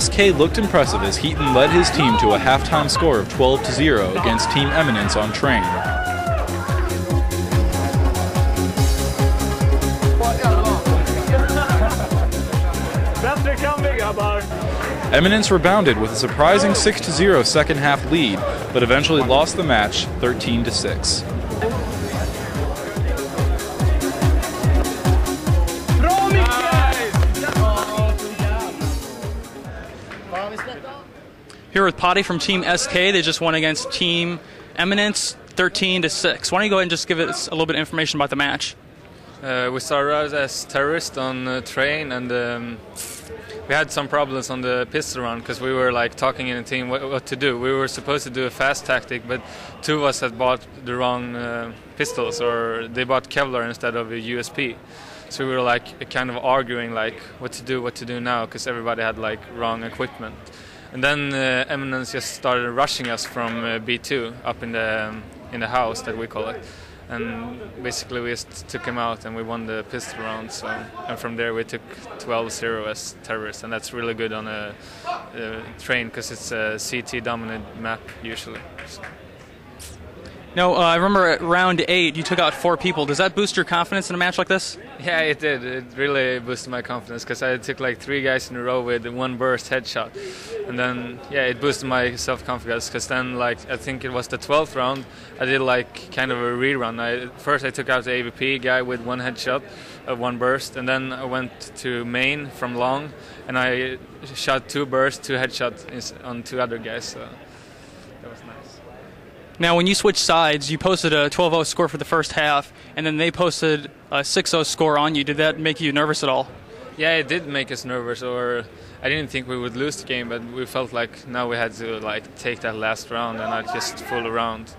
SK looked impressive as Heaton led his team to a halftime score of 12 to 0 against Team Eminence on train. Eminence rebounded with a surprising 6 0 second half lead, but eventually lost the match 13 6. Here with Potti from Team SK. They just won against Team Eminence 13 to 6. Why don't you go ahead and just give us a little bit of information about the match? Uh, we started out as terrorists on the train and um, we had some problems on the pistol round because we were like talking in a team what, what, to do. We were supposed to do a fast tactic, but two of us had bought the wrong uh, pistols or they bought Kevlar instead of a USP. So we were like kind of arguing like what to do, what to do now because everybody had like wrong equipment. And then uh, Eminence just started rushing us from uh, B2 up in the um, in the house that we call it, and basically we just took him out and we won the pistol round. So and from there we took 12-0 as terrorists, and that's really good on a, a train because it's a CT dominant map usually. So. No, uh, I remember at round eight you took out four people. Does that boost your confidence in a match like this? Yeah, it did. It really boosted my confidence because I took like three guys in a row with one burst headshot, and then yeah, it boosted my self-confidence because then like I think it was the 12th round, I did like kind of a rerun. I first I took out the AWP guy with one headshot, of one burst, and then I went to main from long, and I shot two bursts, two headshots on two other guys. So. Now, when you switched sides, you posted a 12 0 score for the first half, and then they posted a 6 0 score on you. Did that make you nervous at all? Yeah, it did make us nervous. Or I didn't think we would lose the game, but we felt like now we had to like take that last round and not just fool around,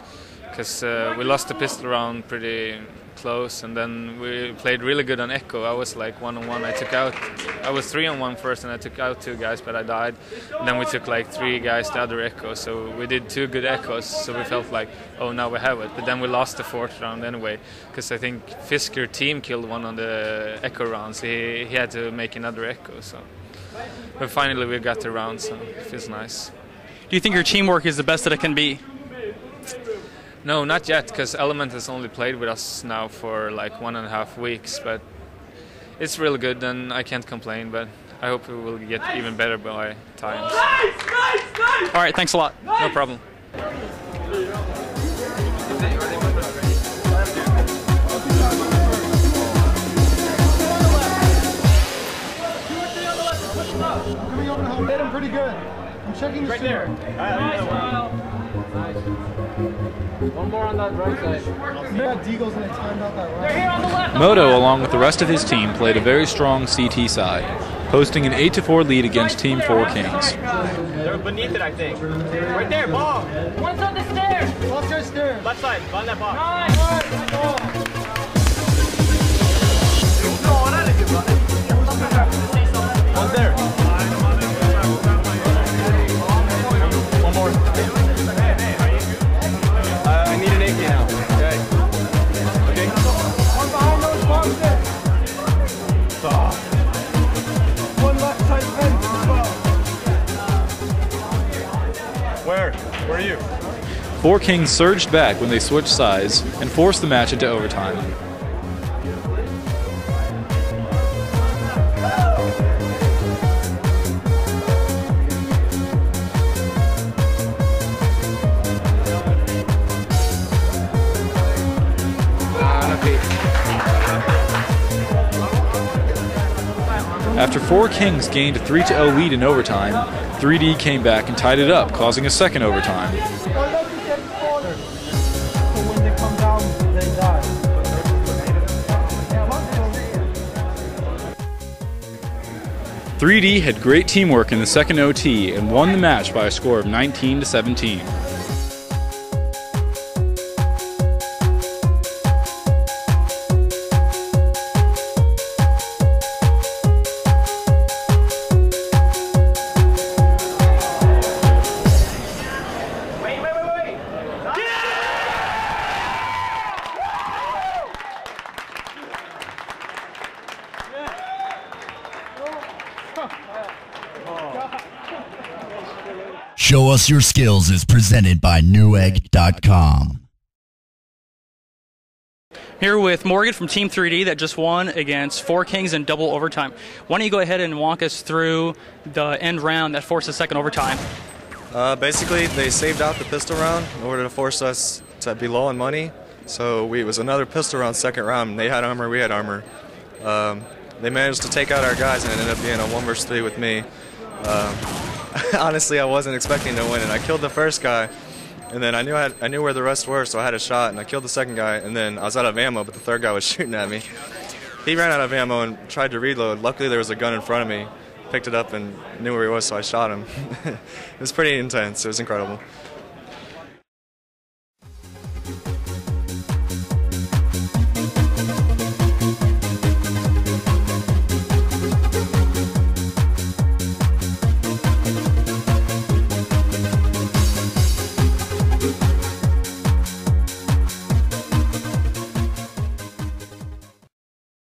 because uh, we lost the pistol round pretty close, and then we played really good on eco. I was like one on one. I took out, I was three on one first, and I took out two guys, but I died. And then we took like three guys the other eco, so we did two good ecos. So we felt like, oh, now we have it. But then we lost the fourth round anyway, because I think Fisker team killed one on the eco rounds. He he had to make another eco, so. But finally we got the round, so it feels nice. Do you think your teamwork is the best that it can be? No, not yet, because Element has only played with us now for like one and a half weeks, but it's really good and I can't complain, but I hope it will get even better by times. Nice, nice, nice. All right, thanks a lot. No problem. Hit him pretty good. I'm checking the right there. One more on that right side. Moto, along with the rest of his team, played a very strong CT side, posting an 8 4 lead against Team 4 Kings. They're beneath it, I think. Right there, ball. One's on the stairs. Left stairs. Left side, on that box. Nice. Four Kings surged back when they switched sides and forced the match into overtime. After four Kings gained a 3 0 lead in overtime, 3D came back and tied it up, causing a second overtime. 3D had great teamwork in the second OT and won the match by a score of 19 to 17. Show Us Your Skills is presented by Newegg.com. Here with Morgan from Team 3D that just won against Four Kings in double overtime. Why don't you go ahead and walk us through the end round that forced the second overtime? Uh, basically, they saved out the pistol round in order to force us to be low on money. So we, it was another pistol round second round. They had armor, we had armor. Um, they managed to take out our guys, and it ended up being a one versus three with me. Um, honestly, I wasn't expecting to win, and I killed the first guy. And then I knew I, had, I knew where the rest were, so I had a shot, and I killed the second guy. And then I was out of ammo, but the third guy was shooting at me. He ran out of ammo and tried to reload. Luckily, there was a gun in front of me. Picked it up and knew where he was, so I shot him. it was pretty intense. It was incredible.